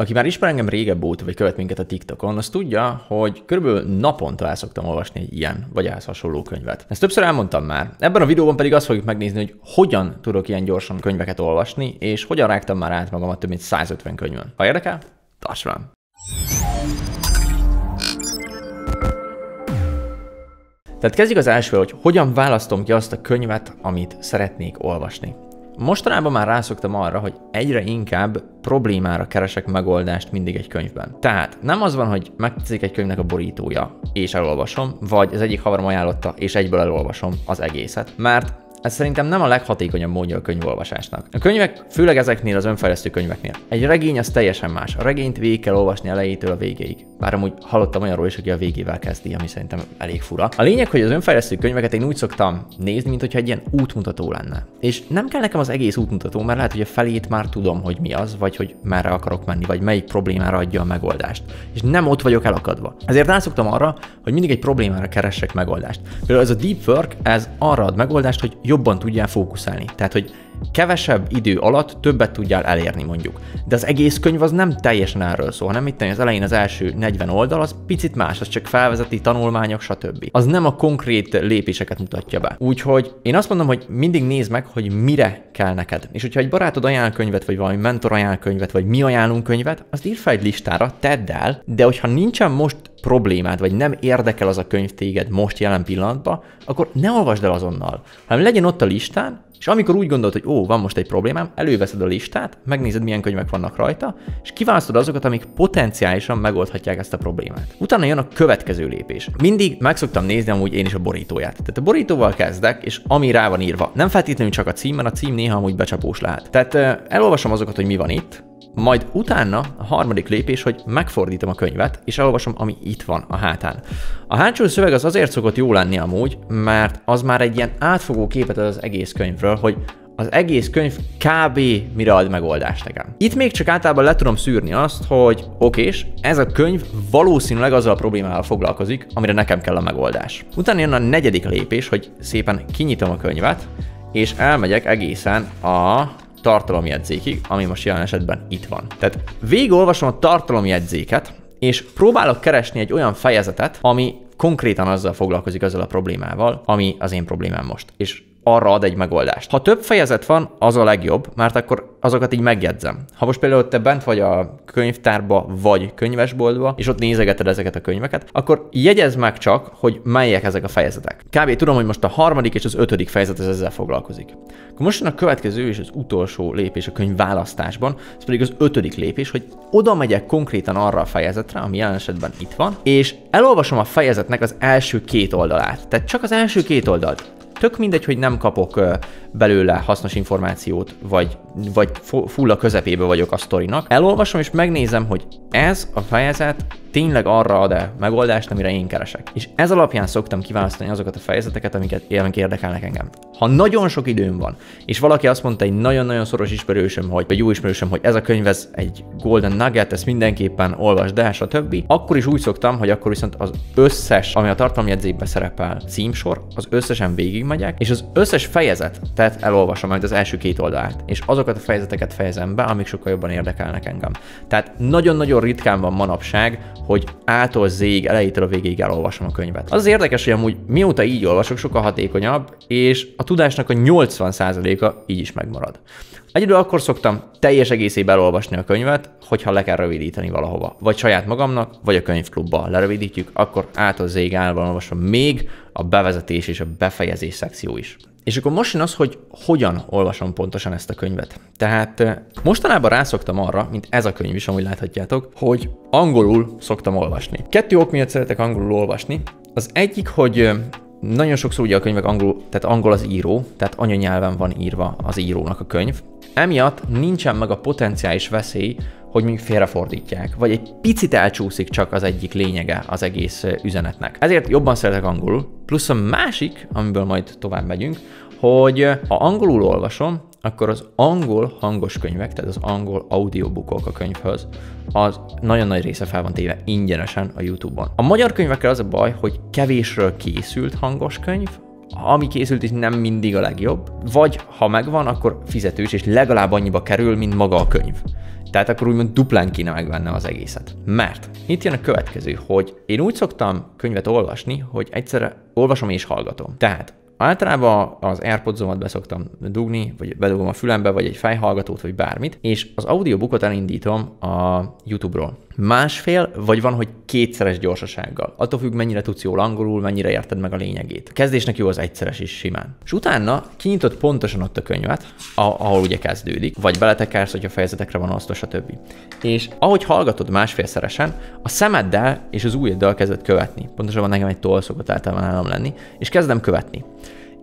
Aki már ismer engem régebb óta, vagy követ minket a TikTokon, az tudja, hogy körülbelül naponta el szoktam olvasni egy ilyen, vagy ehhez hasonló könyvet. Ezt többször elmondtam már. Ebben a videóban pedig azt fogjuk megnézni, hogy hogyan tudok ilyen gyorsan könyveket olvasni, és hogyan rágtam már át magamat több mint 150 könyvön. Ha érdekel, tarts velem! Tehát kezdjük az első, hogy hogyan választom ki azt a könyvet, amit szeretnék olvasni. Mostanában már rászoktam arra, hogy egyre inkább problémára keresek megoldást mindig egy könyvben. Tehát nem az van, hogy megtetszik egy könyvnek a borítója, és elolvasom, vagy az egyik havarom ajánlotta, és egyből elolvasom az egészet. Mert ez szerintem nem a leghatékonyabb módja a könyvolvasásnak. A könyvek, főleg ezeknél az önfejlesztő könyveknél. Egy regény az teljesen más. A regényt végig kell olvasni elejétől a végéig. Bár amúgy hallottam olyanról is, aki a végével kezdi, ami szerintem elég fura. A lényeg, hogy az önfejlesztő könyveket én úgy szoktam nézni, mint hogyha egy ilyen útmutató lenne. És nem kell nekem az egész útmutató, mert lehet, hogy a felét már tudom, hogy mi az, vagy hogy merre akarok menni, vagy melyik problémára adja a megoldást. És nem ott vagyok elakadva. Ezért rászoktam arra, hogy mindig egy problémára keressek megoldást. Például ez a deep work, ez arra ad megoldást, hogy jobban tudjál fókuszálni. Tehát, hogy kevesebb idő alatt többet tudjál elérni mondjuk. De az egész könyv az nem teljesen erről szól, hanem itt az elején az első 40 oldal, az picit más, az csak felvezeti tanulmányok, stb. Az nem a konkrét lépéseket mutatja be. Úgyhogy én azt mondom, hogy mindig nézd meg, hogy mire kell neked. És hogyha egy barátod ajánl könyvet, vagy valami mentor ajánl könyvet, vagy mi ajánlunk könyvet, azt ír fel egy listára, tedd el, de hogyha nincsen most problémád, vagy nem érdekel az a könyv téged most jelen pillanatban, akkor ne olvasd el azonnal, hanem legyen ott a listán, és amikor úgy gondolod, hogy ó, van most egy problémám, előveszed a listát, megnézed, milyen könyvek vannak rajta, és kiválasztod azokat, amik potenciálisan megoldhatják ezt a problémát. Utána jön a következő lépés. Mindig meg szoktam nézni amúgy én is a borítóját. Tehát a borítóval kezdek, és ami rá van írva, nem feltétlenül csak a cím, mert a cím néha amúgy becsapós lehet. Tehát elolvasom azokat, hogy mi van itt, majd utána a harmadik lépés, hogy megfordítom a könyvet, és elolvasom, ami itt van a hátán. A hátsó szöveg az azért szokott jó lenni amúgy, mert az már egy ilyen átfogó képet ad az egész könyvről, hogy az egész könyv kb. mire ad megoldást nekem. Itt még csak általában le tudom szűrni azt, hogy okés, ez a könyv valószínűleg azzal a problémával foglalkozik, amire nekem kell a megoldás. Utána jön a negyedik lépés, hogy szépen kinyitom a könyvet, és elmegyek egészen a tartalomjegyzékig, ami most jelen esetben itt van. Tehát végigolvasom a tartalomjegyzéket, és próbálok keresni egy olyan fejezetet, ami konkrétan azzal foglalkozik, azzal a problémával, ami az én problémám most. És arra ad egy megoldást. Ha több fejezet van, az a legjobb, mert akkor azokat így megjegyzem. Ha most például te bent vagy a könyvtárba, vagy könyvesboltba, és ott nézegeted ezeket a könyveket, akkor jegyezd meg csak, hogy melyek ezek a fejezetek. Kb. tudom, hogy most a harmadik és az ötödik fejezet ez ezzel foglalkozik. Akkor most a következő és az utolsó lépés a könyv választásban, ez pedig az ötödik lépés, hogy oda megyek konkrétan arra a fejezetre, ami jelen esetben itt van, és elolvasom a fejezetnek az első két oldalát. Tehát csak az első két oldalt. Tök mindegy, hogy nem kapok belőle hasznos információt, vagy, vagy full a közepébe vagyok a sztorinak. Elolvasom és megnézem, hogy ez a fejezet tényleg arra ad-e megoldást, amire én keresek. És ez alapján szoktam kiválasztani azokat a fejezeteket, amiket élnek érdekelnek engem. Ha nagyon sok időm van, és valaki azt mondta egy nagyon-nagyon szoros ismerősöm, hogy, vagy jó ismerősöm, hogy ez a könyv ez egy golden nugget, ezt mindenképpen olvasd el, stb. Akkor is úgy szoktam, hogy akkor viszont az összes, ami a tartalomjegyzékben szerepel címsor, az összesen végigmegyek, és az összes fejezet, tehát elolvasom majd az első két oldalát, és azokat a fejezeteket fejezem be, amik sokkal jobban érdekelnek engem. Tehát nagyon-nagyon ritkán van manapság, hogy ától zég, elejétől a végéig elolvasom a könyvet. Az, az érdekes, hogy amúgy mióta így olvasok, sokkal hatékonyabb, és a tudásnak a 80%-a így is megmarad. Egyedül akkor szoktam teljes egészében elolvasni a könyvet, hogyha le kell rövidíteni valahova. Vagy saját magamnak, vagy a könyvklubba lerövidítjük, akkor ától zég állva olvasom még a bevezetés és a befejezés szekció is. És akkor most jön az, hogy hogyan olvasom pontosan ezt a könyvet. Tehát mostanában rászoktam arra, mint ez a könyv is, amúgy láthatjátok, hogy angolul szoktam olvasni. Kettő ok miatt szeretek angolul olvasni. Az egyik, hogy nagyon sokszor ugye a könyvek angol, tehát angol az író, tehát anyanyelven van írva az írónak a könyv. Emiatt nincsen meg a potenciális veszély, hogy mondjuk félrefordítják, vagy egy picit elcsúszik csak az egyik lényege az egész üzenetnek. Ezért jobban szeretek angolul, plusz a másik, amiből majd tovább megyünk, hogy ha angolul olvasom, akkor az angol hangos könyvek, tehát az angol audiobookok a könyvhöz, az nagyon nagy része fel van téve ingyenesen a YouTube-on. A magyar könyvekkel az a baj, hogy kevésről készült hangos könyv, ami készült is nem mindig a legjobb, vagy ha megvan, akkor fizetős, és legalább annyiba kerül, mint maga a könyv. Tehát akkor úgymond duplán kéne megvennem az egészet. Mert itt jön a következő, hogy én úgy szoktam könyvet olvasni, hogy egyszerre olvasom és hallgatom. Tehát Általában az AirPods-omat beszoktam dugni, vagy bedugom a fülembe, vagy egy fejhallgatót, vagy bármit, és az audiobookot elindítom a YouTube-ról. Másfél, vagy van, hogy kétszeres gyorsasággal. Attól függ, mennyire tudsz jól angolul, mennyire érted meg a lényegét. A kezdésnek jó az egyszeres is simán. És utána kinyitott pontosan ott a könyvet, ahol ugye kezdődik, vagy beletekersz, hogyha fejezetekre van osztva, stb. És ahogy hallgatod másfélszeresen, a szemeddel és az ujjaddal kezdett követni. Pontosabban nekem egy toll szokott általában nálam lenni, és kezdem követni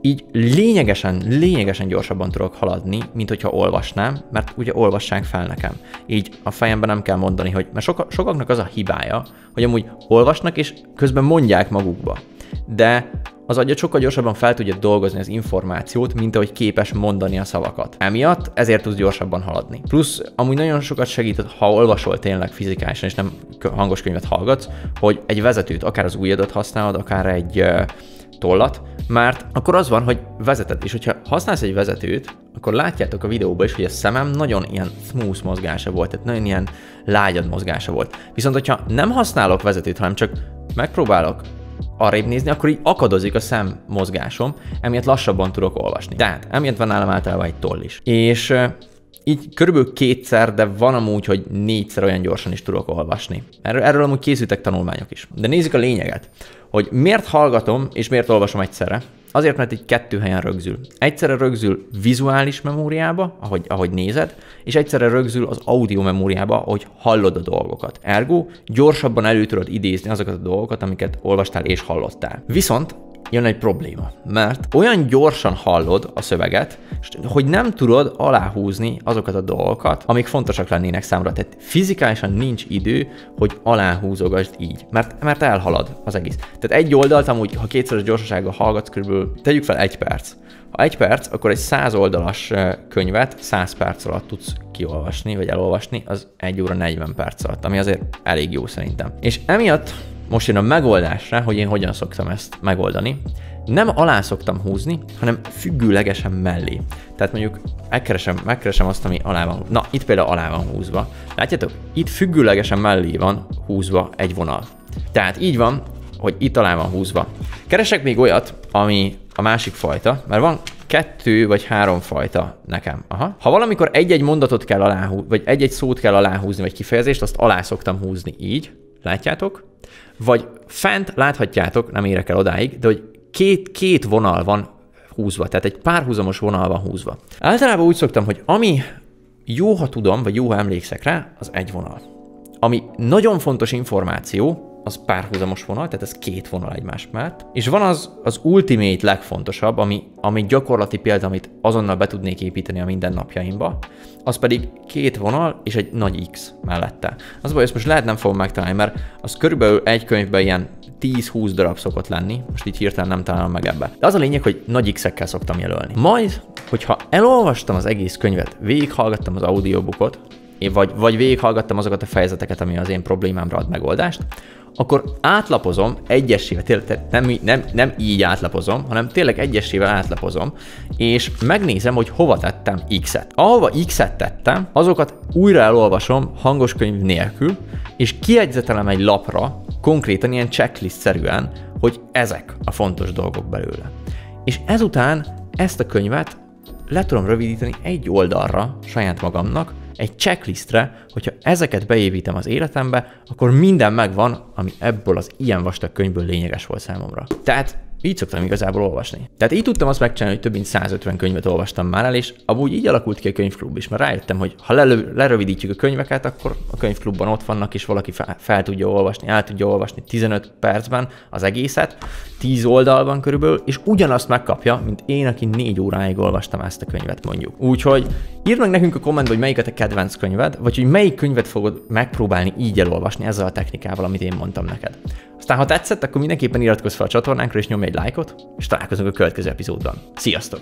így lényegesen, lényegesen gyorsabban tudok haladni, mint hogyha olvasnám, mert ugye olvassák fel nekem. Így a fejemben nem kell mondani, hogy, mert soka, sokaknak az a hibája, hogy amúgy olvasnak és közben mondják magukba. De az agya sokkal gyorsabban fel tudja dolgozni az információt, mint ahogy képes mondani a szavakat. Emiatt ezért tudsz gyorsabban haladni. Plusz amúgy nagyon sokat segít, ha olvasol tényleg fizikálisan, és nem hangos könyvet hallgatsz, hogy egy vezetőt, akár az ujjadat használod, akár egy tollat, mert akkor az van, hogy vezeted, és hogyha használsz egy vezetőt, akkor látjátok a videóban is, hogy a szemem nagyon ilyen smooth mozgása volt, tehát nagyon ilyen lágyad mozgása volt. Viszont, hogyha nem használok vezetőt, hanem csak megpróbálok arrébb nézni, akkor így akadozik a szem mozgásom, emiatt lassabban tudok olvasni. Tehát emiatt van nálam általában egy toll is. És így körülbelül kétszer, de van amúgy, hogy négyszer olyan gyorsan is tudok olvasni. Erről, erről amúgy készültek tanulmányok is. De nézzük a lényeget, hogy miért hallgatom és miért olvasom egyszerre. Azért, mert egy kettő helyen rögzül. Egyszerre rögzül vizuális memóriába, ahogy, ahogy nézed, és egyszerre rögzül az audio memóriába, ahogy hallod a dolgokat. Ergo gyorsabban elő tudod idézni azokat a dolgokat, amiket olvastál és hallottál. Viszont jön egy probléma, mert olyan gyorsan hallod a szöveget, hogy nem tudod aláhúzni azokat a dolgokat, amik fontosak lennének számra. Tehát fizikálisan nincs idő, hogy aláhúzogasd így, mert, mert elhalad az egész. Tehát egy oldalt amúgy, ha kétszeres gyorsasággal hallgatsz, körülbelül tegyük fel egy perc. Ha egy perc, akkor egy száz oldalas könyvet 100 perc alatt tudsz kiolvasni, vagy elolvasni, az 1 óra 40 perc alatt, ami azért elég jó szerintem. És emiatt most jön a megoldásra, hogy én hogyan szoktam ezt megoldani. Nem alá szoktam húzni, hanem függőlegesen mellé. Tehát mondjuk megkeresem, megkeresem azt, ami alá van. Na, itt például alá van húzva. Látjátok? Itt függőlegesen mellé van húzva egy vonal. Tehát így van, hogy itt alá van húzva. Keresek még olyat, ami a másik fajta, mert van kettő vagy három fajta nekem. Aha. Ha valamikor egy-egy mondatot kell aláhúzni, vagy egy-egy szót kell aláhúzni, vagy kifejezést, azt alá szoktam húzni így. Látjátok? Vagy fent láthatjátok, nem érek el odáig, de hogy két, két vonal van húzva, tehát egy párhuzamos vonal van húzva. Általában úgy szoktam, hogy ami jó, ha tudom, vagy jó, ha emlékszek rá, az egy vonal. Ami nagyon fontos információ, az párhuzamos vonal, tehát ez két vonal egymás mellett. És van az az ultimate legfontosabb, ami, ami gyakorlati példa, amit azonnal be tudnék építeni a mindennapjaimba, az pedig két vonal és egy nagy X mellette. Az baj, ezt most lehet nem fogom megtalálni, mert az körülbelül egy könyvben ilyen 10-20 darab szokott lenni, most így hirtelen nem találom meg ebbe. De az a lényeg, hogy nagy X-ekkel szoktam jelölni. Majd, hogyha elolvastam az egész könyvet, végighallgattam az audiobookot, vagy, vagy végighallgattam azokat a fejezeteket, ami az én problémámra ad megoldást, akkor átlapozom egyesével, tényleg nem, nem, nem így átlapozom, hanem tényleg egyesével átlapozom, és megnézem, hogy hova tettem X-et. Ahova X-et tettem, azokat újra elolvasom hangos könyv nélkül, és kiegyzetelem egy lapra, konkrétan ilyen checklist-szerűen, hogy ezek a fontos dolgok belőle. És ezután ezt a könyvet le tudom rövidíteni egy oldalra saját magamnak, egy checklistre, hogyha ezeket beépítem az életembe, akkor minden megvan, ami ebből az ilyen vastag könyvből lényeges volt számomra. Tehát így szoktam igazából olvasni. Tehát így tudtam azt megcsinálni, hogy több mint 150 könyvet olvastam már el, és amúgy így alakult ki a könyvklub is, mert rájöttem, hogy ha lelő, lerövidítjük a könyveket, akkor a könyvklubban ott vannak, és valaki fel, fel tudja olvasni, el tudja olvasni 15 percben az egészet, 10 oldalban körülbelül, és ugyanazt megkapja, mint én, aki 4 óráig olvastam ezt a könyvet mondjuk. Úgyhogy írd meg nekünk a kommentben, hogy melyiket a kedvenc könyved, vagy hogy melyik könyvet fogod megpróbálni így elolvasni ezzel a technikával, amit én mondtam neked. Aztán ha tetszett, akkor mindenképpen iratkozz fel a csatornánkra és nyomj egy lájkot, és találkozunk a következő epizódban. Sziasztok!